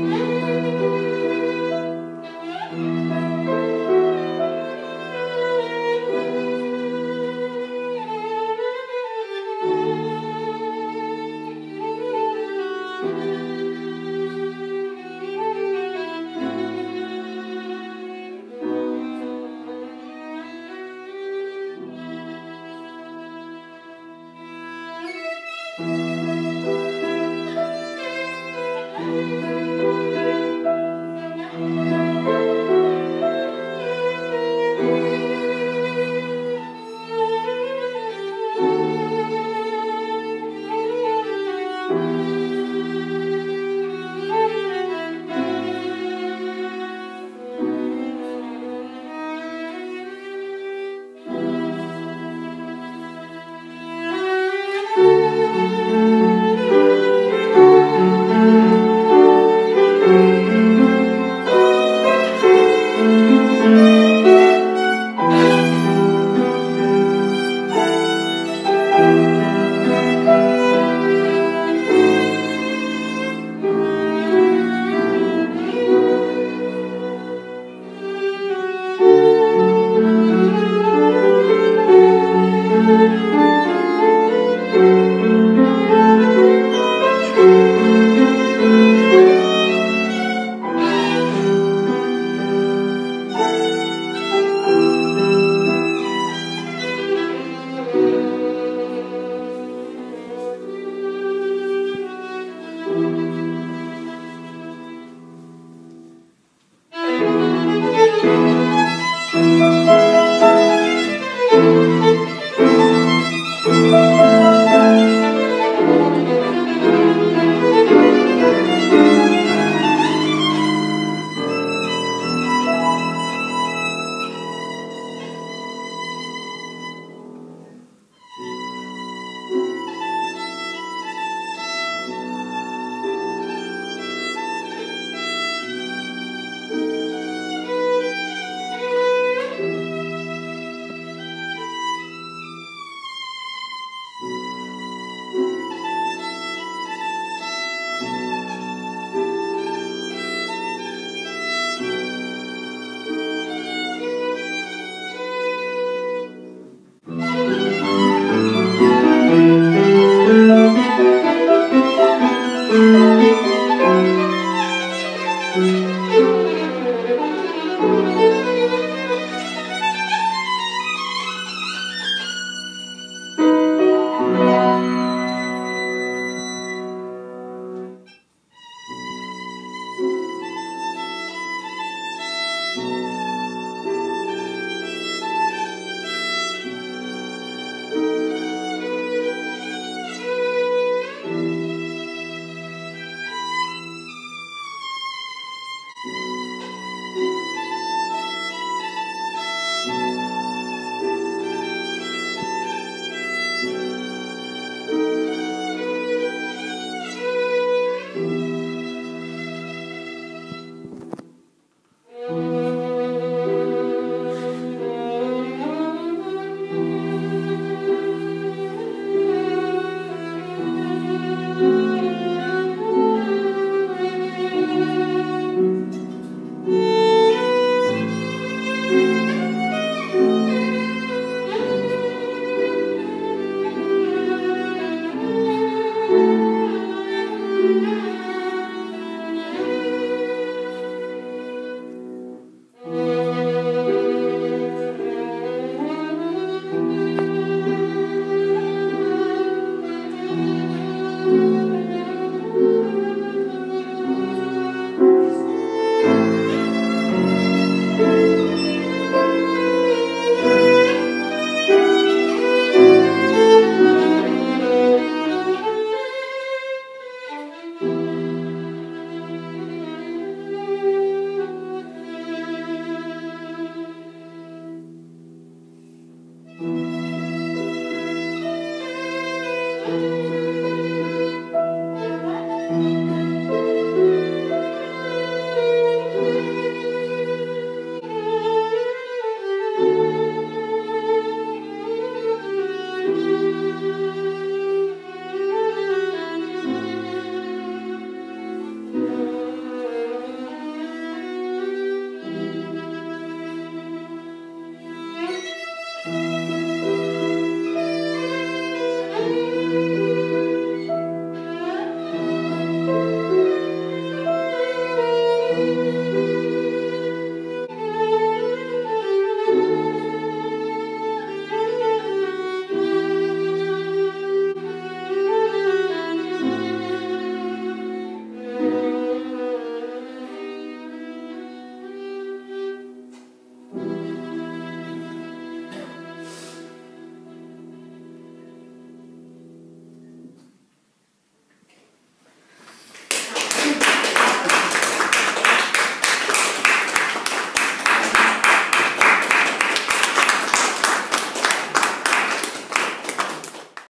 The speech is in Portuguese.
Amen. Música